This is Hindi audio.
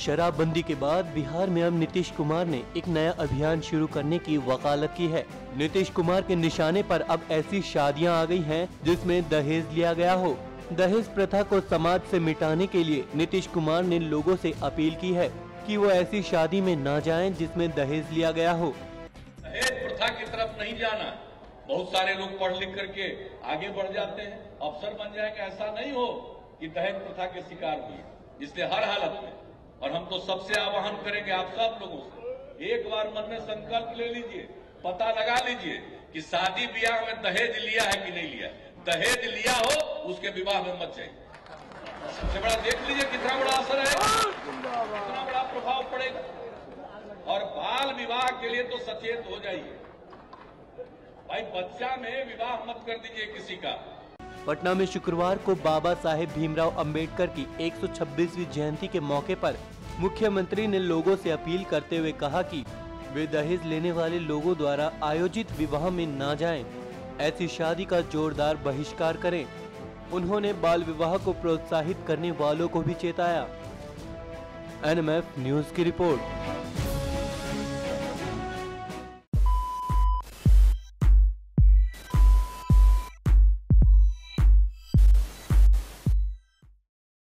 शराबबंदी के बाद बिहार में अब नीतीश कुमार ने एक नया अभियान शुरू करने की वकालत की है। नीतीश कुमार के निशाने पर अब ऐसी शादियाँ आ गई हैं, जिसमें दहेज लिया गया हो। दहेज प्रथा को समाज से मिटाने के लिए नीतीश कुमार ने लोगों से अपील की है कि वो ऐसी शादी में न जाएँ, जिसमें दहेज लिया गया हो। दहेज प्रथा की तरफ़ नहीं जाना। बहुत सारे लोग पढ़ लिख करके आगे बढ़ जाते हैं। अफसर बन जाए, ऐसा नहीं हो कि दहेज प्रथा के शिकार हुए इसलिए हर हालत में और हम तो सबसे आह्वान करेंगे आप सब लोगों से, एक बार मन में संकल्प ले लीजिए, पता लगा लीजिए कि शादी ब्याह में दहेज लिया है कि नहीं लिया दहेज लिया हो, उसके विवाह में मत जाइए। सबसे बड़ा देख लीजिए कितना बड़ा असर है। कितना बड़ा प्रभाव पड़ेगा। और बाल विवाह के लिए तो सचेत हो जाइए। भाई, बच्चा में विवाह मत कर दीजिए किसी का। पटना में शुक्रवार को बाबा साहेब भीमराव अंबेडकर की 126वीं जयंती के मौके पर मुख्यमंत्री ने लोगों से अपील करते हुए कहा कि वे दहेज लेने वाले लोगों द्वारा आयोजित विवाह में न जाएँ, ऐसी शादी का जोरदार बहिष्कार करें। उन्होंने बाल विवाह को प्रोत्साहित करने वालों को भी चेताया। एनएमएफ न्यूज़ की रिपोर्ट।